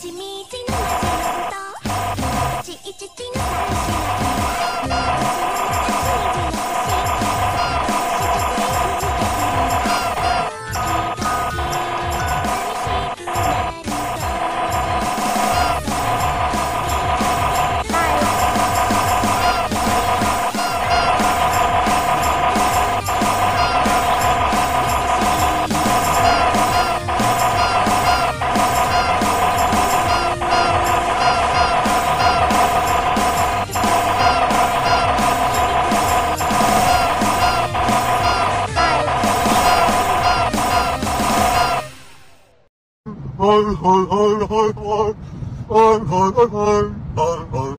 to me. horn, horn, horn, horn, horn, horn, horn, horn, horn.